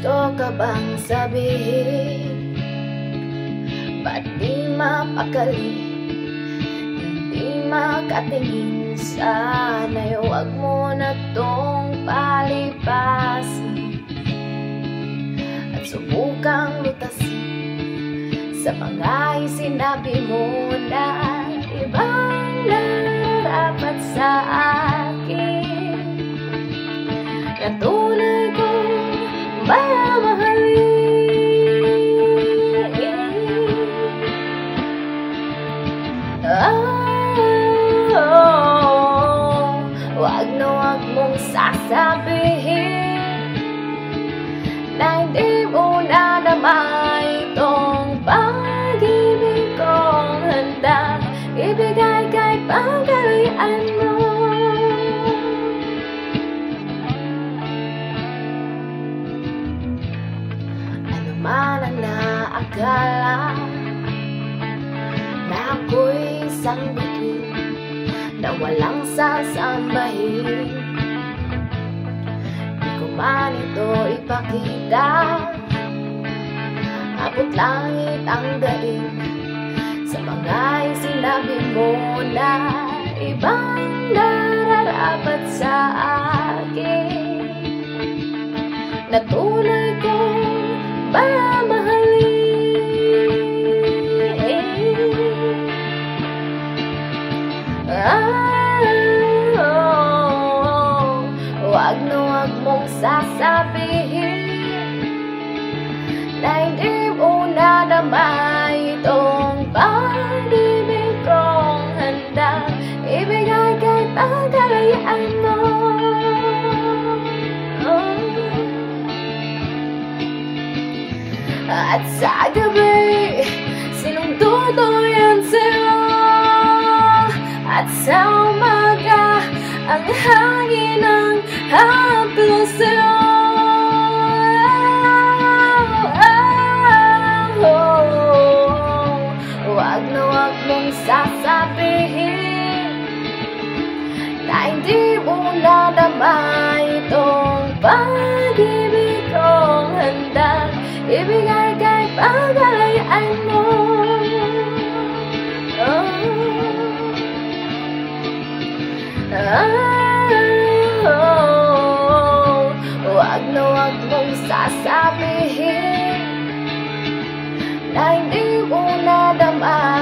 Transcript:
Gusto ka bang sabihin? Ba't di mapakali? Hindi makatingin Sana'y huwag mo na tong palipasin At subukang lutasin Sa mga sinabi mo na Oh, wag na wag mong sasabihin Na hindi mo na naman itong pag-ibig kong handa. Ibigay kahit pagkalian mo. Ano man ang naakala Na ako'y isang bituin Na walang sasambahin. Di ko man ito ipakita. Abot langit ang daing Sa mga sinabi mo na Ibang nararapat sa akin. Na tunay mong sasabihin Na hindi mo na naman itong pag-ibig kong handa Ibigay kahit ang kalayaan mo Oh. At sa gabi, sinong tutuyan sa'yo? At sa umaga, ang hangin ang sasabihin Na hindi mo na naman itong pag-ibig kong handa. Ibigay kahit pagkalayaan mo. Oh. Ah, Huwag mong sasabihin Na hindi mo nadama.